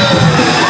Yeah.